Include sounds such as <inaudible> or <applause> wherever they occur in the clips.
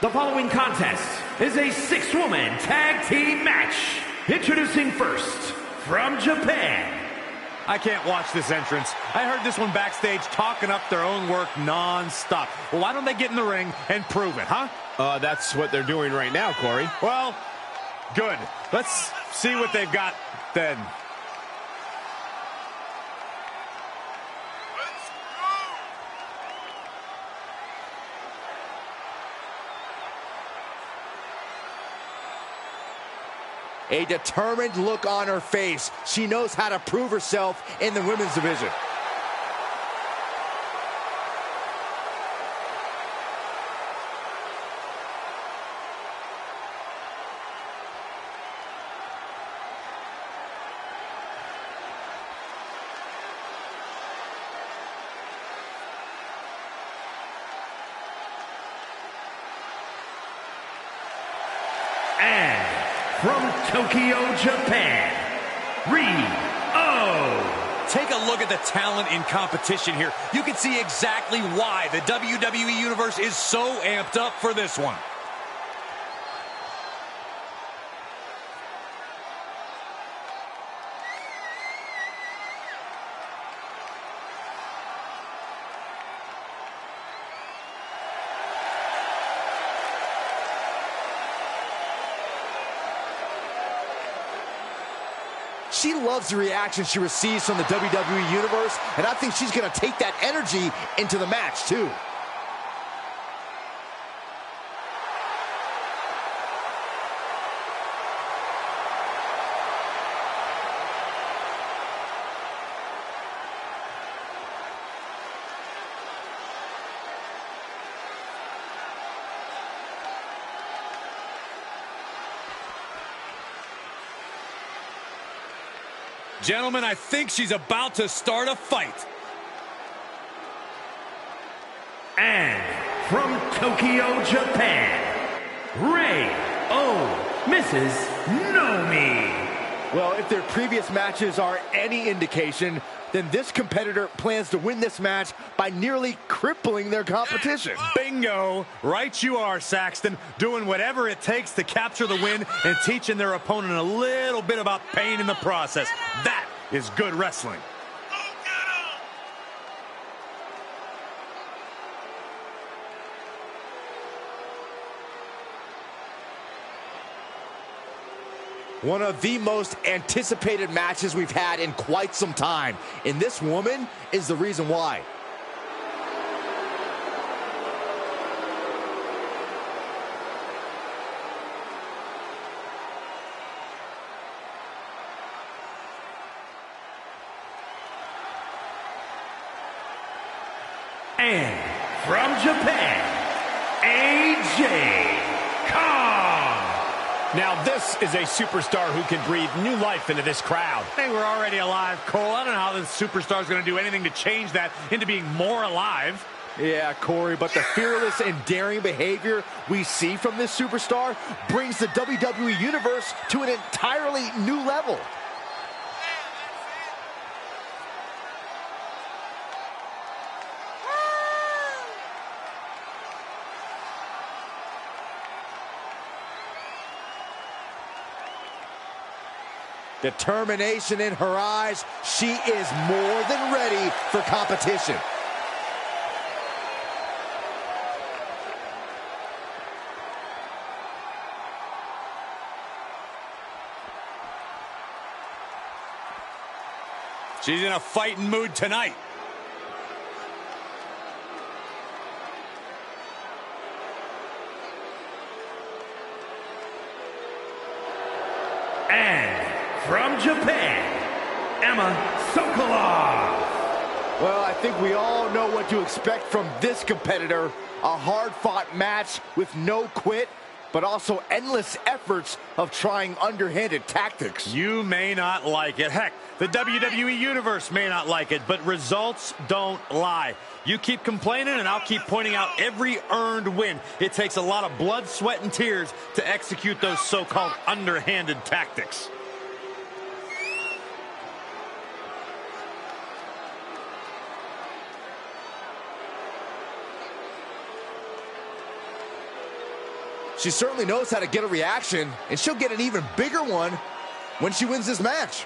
The following contest is a six-woman tag team match. Introducing first, from Japan, I can't watch this entrance. I heard this one backstage talking up their own work non-stop. Well, why don't they get in the ring and prove it, huh? Uh, that's what they're doing right now, Corey. Well, good. Let's see what they've got then. A determined look on her face. She knows how to prove herself in the women's division. and from Tokyo, Japan, Riho. Take a look at the talent in competition here. You can see exactly why the WWE Universe is so amped up for this one. She loves the reaction she receives from the WWE Universe, and I think she's going to take that energy into the match, too. Gentlemen, I think she's about to start a fight. And from Tokyo, Japan, Ray O. Mrs. Nomi. Well, if their previous matches are any indication, then this competitor plans to win this match by nearly crippling their competition. Bingo! Right you are, Saxton, doing whatever it takes to capture the win and teaching their opponent a little bit about pain in the process. That is good wrestling. One of the most anticipated matches we've had in quite some time. And this woman is the reason why. And from Japan, AJ Kong. Now, this is a superstar who can breathe new life into this crowd. Hey, we're already alive, Cole. I don't know how this superstar is going to do anything to change that into being more alive. Yeah, Corey, but the fearless and daring behavior we see from this superstar brings the WWE Universe to an entirely new level. Determination in her eyes. She is more than ready for competition. She's in a fighting mood tonight. And from Japan, Emma Sokolov. Well, I think we all know what to expect from this competitor. A hard-fought match with no quit, but also endless efforts of trying underhanded tactics. You may not like it. Heck, the WWE Universe may not like it, but results don't lie. You keep complaining, and I'll keep pointing out every earned win. It takes a lot of blood, sweat, and tears to execute those so-called underhanded tactics. She certainly knows how to get a reaction, and she'll get an even bigger one when she wins this match.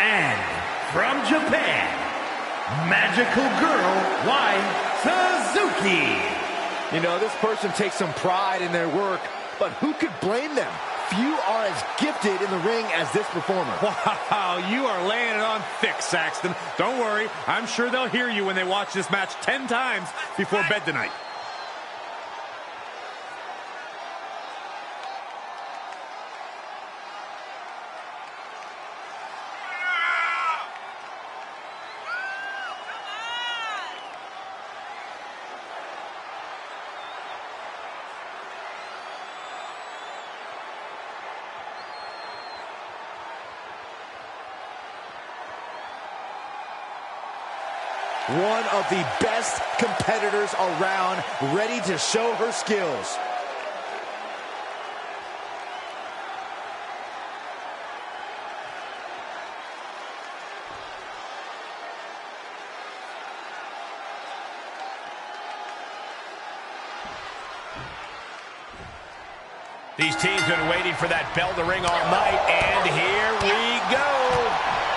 And from Japan, Magical Girl Y Suzuki. You know, this person takes some pride in their work, but who could blame them? Few are as gifted in the ring as this performer. <laughs> Wow, you are laying it on thick, Saxton. Don't worry, I'm sure they'll hear you when they watch this match 10 times before bed tonight. One of the best competitors around, ready to show her skills. These teams have been waiting for that bell to ring all night, and here we go.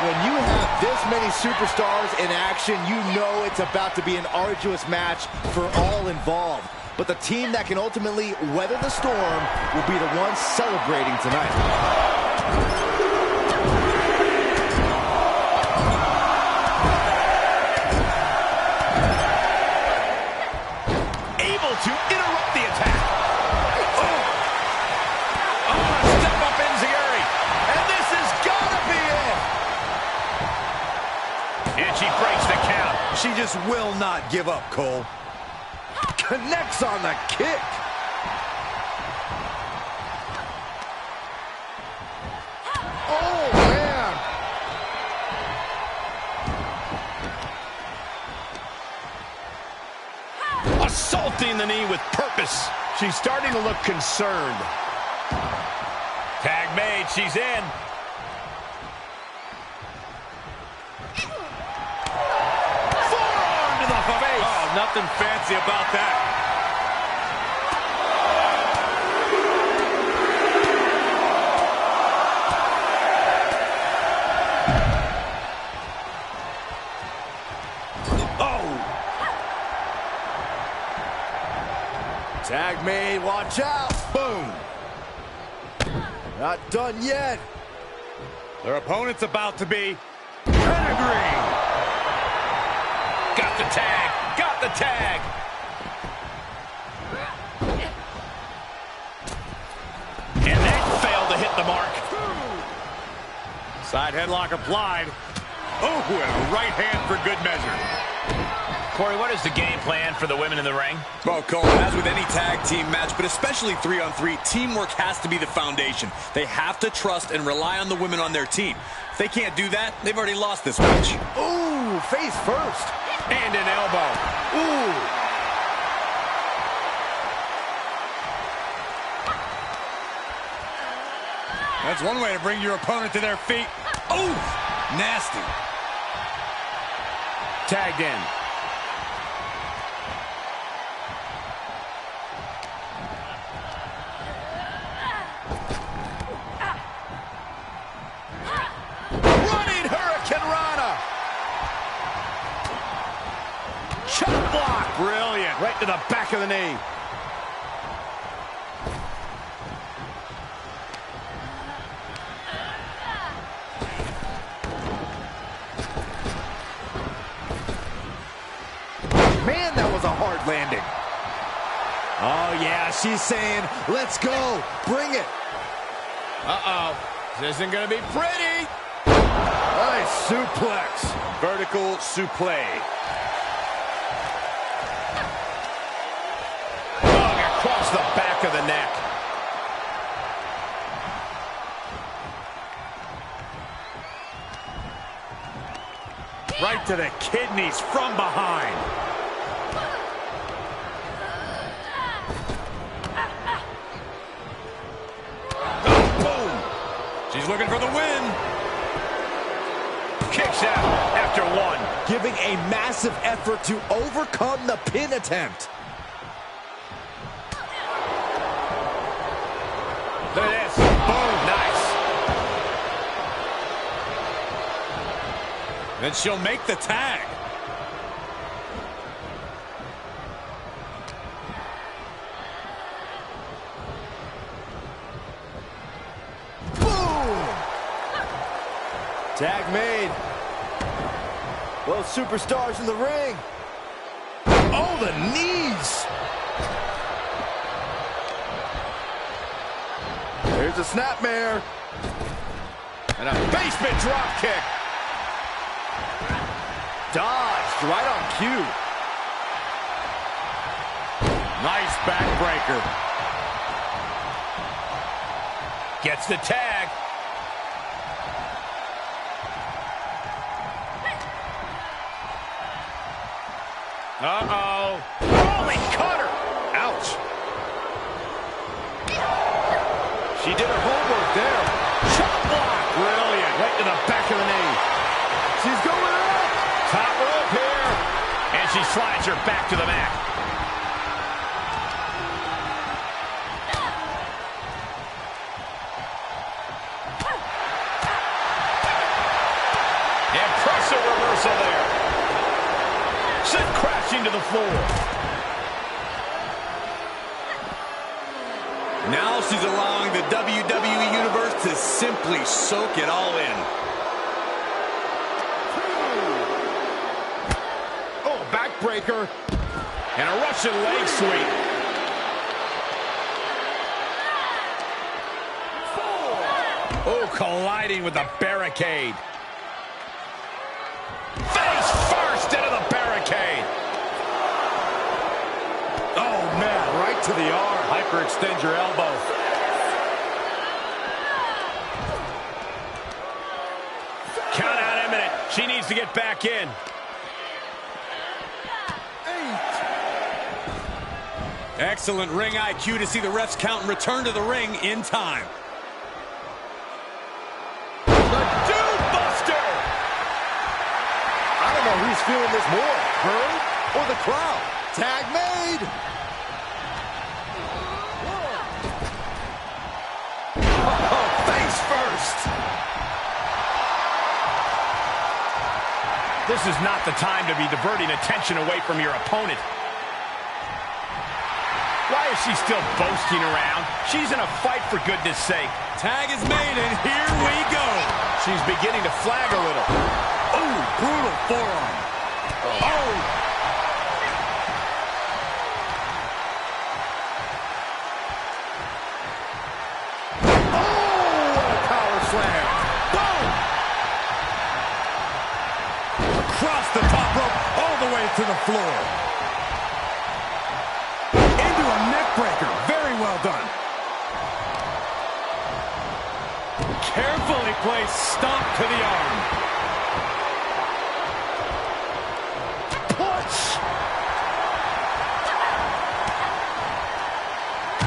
When you have this many superstars in action, you know it's about to be an arduous match for all involved. But the team that can ultimately weather the storm will be the ones celebrating tonight. Able to interrupt the attack. Just will not give up, Cole. Connects on the kick. Oh, man. Assaulting the knee with purpose. She's starting to look concerned. Tag made. She's in. Nothing fancy about that. Oh. Tag made, watch out. Boom. Not done yet. Their opponent's about to be pedigree. Got the tag. Got the tag. And that failed to hit the mark. Side headlock applied. Oh, and a right hand for good measure. Corey, what is the game plan for the women in the ring? Well, Cole, as with any tag team match, but especially three on three, teamwork has to be the foundation. They have to trust and rely on the women on their team. If they can't do that, they've already lost this match. Ooh, face first. And an elbow. Ooh. That's one way to bring your opponent to their feet. Oh, nasty. Tagged in. Running Hurricanrana. Chop block. Brilliant. Right to the back of the knee. Man, that was a hard landing. Oh, yeah, she's saying, let's go. Bring it. Uh-oh. This isn't going to be pretty. Nice suplex. Vertical suplex. the back of the neck. Right to the kidneys from behind. Boom! She's looking for the win kicks out after one. Giving a massive effort to overcome the pin attempt. Then she'll make the tag. Boom! Tag made. Both superstars in the ring. Oh, the knees. There's a snapmare. And a basement drop kick. Dodged right on cue. Nice backbreaker. Gets the tag. Uh-oh. Rolling cutter. Ouch. She did her homework there. Chop block. Brilliant. Right to the back of the knee. She's going up. Top rope here. And she slides her back to the mat. Impressive reversal there. Sent crashing to the floor. Now she's allowing the WWE Universe to simply soak it all in. Backbreaker. And a Russian leg sweep. Oh, colliding with the barricade. Face first into the barricade. Oh, man, right to the arm. Hyperextend your elbow. She needs to get back in. Excellent ring IQ to see the refs count and return to the ring in time. The Dude Buster. I don't know who's feeling this more, her or the crowd. Tag made. Oh, face first. This is not the time to be diverting attention away from your opponent. Why is she still boasting around? She's in a fight, for goodness sake. Tag is made, and here we go. She's beginning to flag a little. Oh, brutal forearm. Oh! oh. oh power slam. Boom! Across the top rope, all the way to the floor. Well done. Carefully placed stomp to the arm. Push!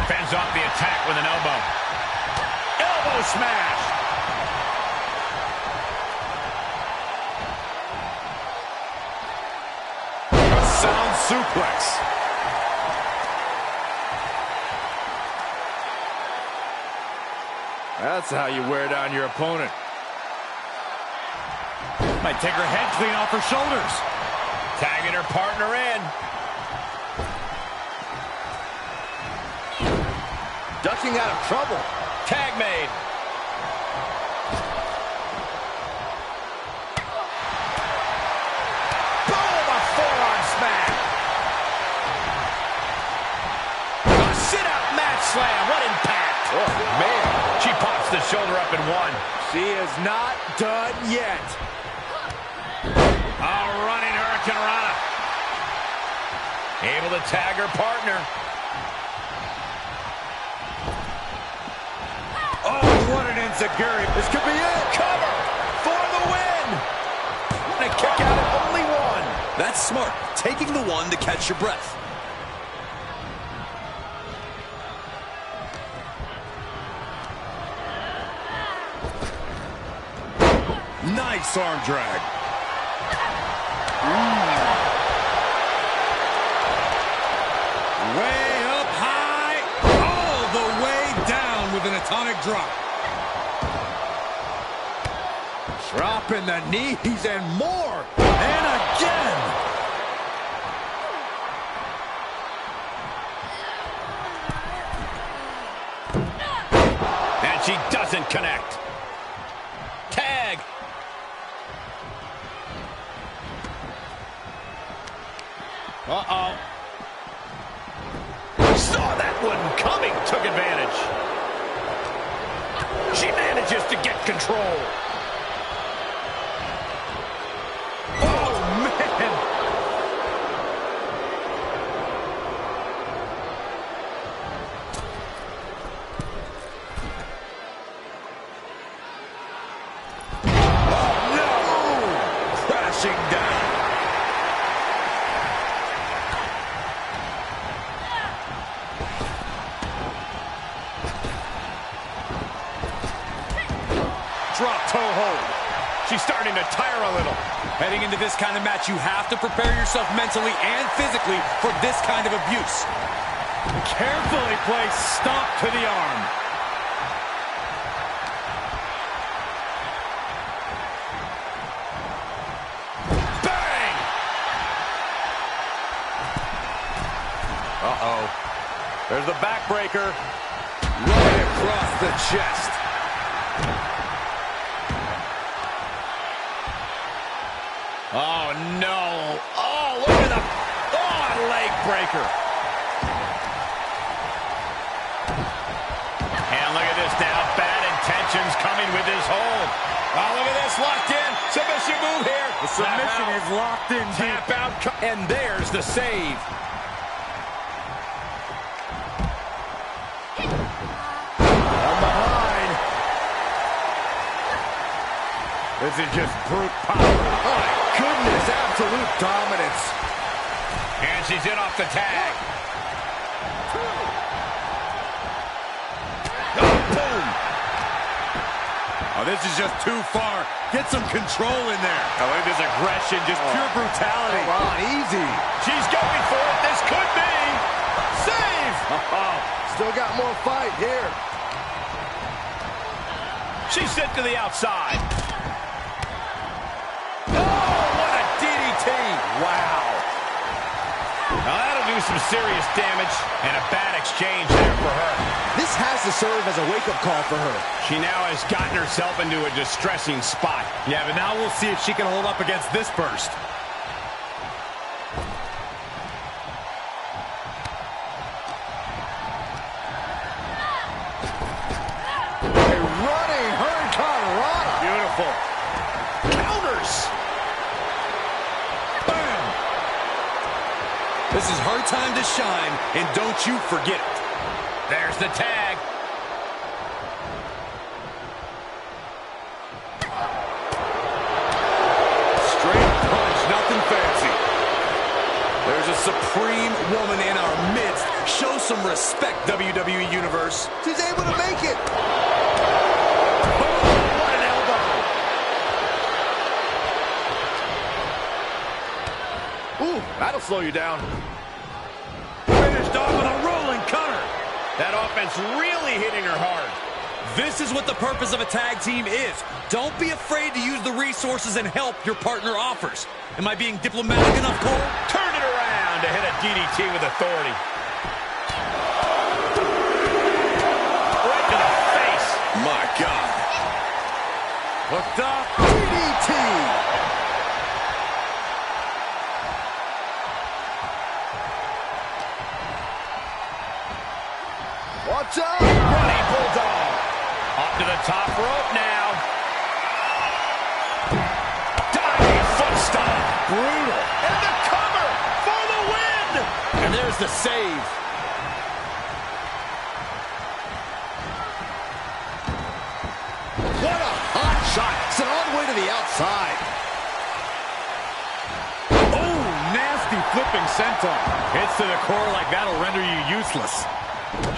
Fends off the attack with an elbow. Elbow smash! Sound suplex. That's how you wear down your opponent. Might take her head clean off her shoulders. Tagging her partner in. Ducking out of trouble. Up in one. She is not done yet. A running Hurricanrana. Able to tag her partner. Oh, what an enziguri. This could be it. Cover for the win. A kick out at only one. That's smart, taking the one to catch your breath. Nice arm drag. Mm. Way up high, all the way down with an atomic drop. Dropping the knees and more. And again. And she doesn't connect. Tag. Uh-oh. Saw that one coming, took advantage. She manages to get control. Hold. She's starting to tire a little. Heading into this kind of match, you have to prepare yourself mentally and physically for this kind of abuse. Carefully placed stomp to the arm. Bang! Uh-oh. There's the backbreaker. Right across the chest. Oh, no. Oh, look at the... Oh, leg breaker. And look at this now. Bad intentions coming with his hold. Oh, look at this. Locked in. Submission move here. The submission is locked in Tap out. And there's the save. This is just brute power. Oh, goodness, absolute dominance. And she's in off the tag. Oh, boom. Oh, this is just too far. Get some control in there. Oh, look at this aggression, just pure oh. brutality. Come on, easy. She's going for it. This could be. Save! <laughs> Still got more fight here. She's sent to the outside. Wow. Now that'll do some serious damage and a bad exchange there for her. This has to serve as a wake-up call for her. She now has gotten herself into a distressing spot. Yeah, but now we'll see if she can hold up against this burst. Time and don't you forget it. There's the tag. Straight punch, nothing fancy. There's a supreme woman in our midst. Show some respect, WWE Universe. She's able to make it. What an elbow. Ooh, that'll slow you down. That offense really hitting her hard. This is what the purpose of a tag team is. Don't be afraid to use the resources and help your partner offers. Am I being diplomatic enough, Cole? Turn it around to hit a DDT with authority. Right to the face. My God. Hooked up. DDT. Watch out! Running Bulldog. Up to the top rope now. Diving foot stomp. Brutal. And the cover for the win. And there's the save. What a hot shot. Sent all the way to the outside. Oh, nasty flipping senton. Hits to the core like that'll render you useless.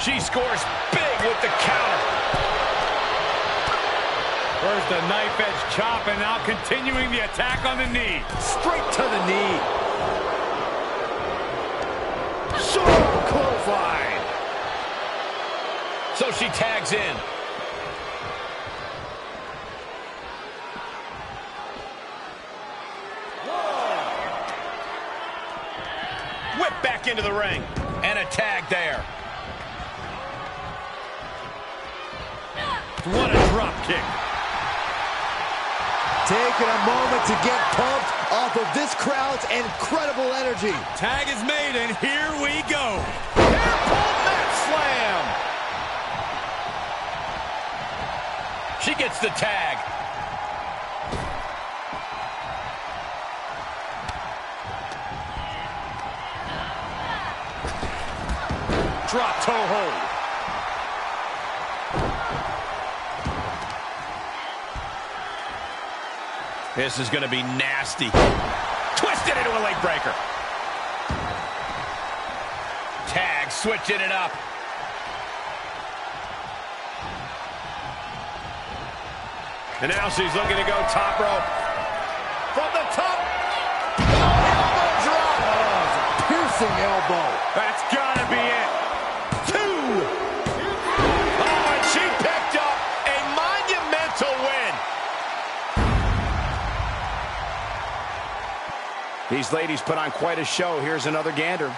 She scores big with the counter. First the knife edge chop and now continuing the attack on the knee. Straight to the knee. Sure, clothesline. So she tags in. Whip back into the ring. And a tag there. What a drop kick. Taking a moment to get pumped off of this crowd's incredible energy. Tag is made and here we go. Airport mat slam. She gets the tag. Drop toe hold. This is going to be nasty. Twisted into a leg breaker. Tag switching it up. And now she's looking to go top rope. From the top. Elbow drop. Oh, piercing elbow. These ladies put on quite a show. Here's another gander.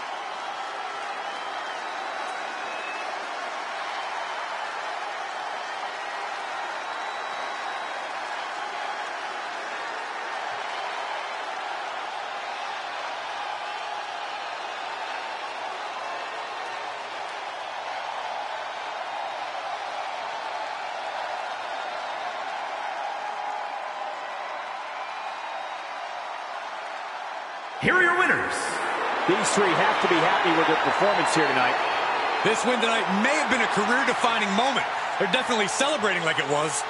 Here are your winners. These three have to be happy with their performance here tonight. This win tonight may have been a career-defining moment. They're definitely celebrating like it was.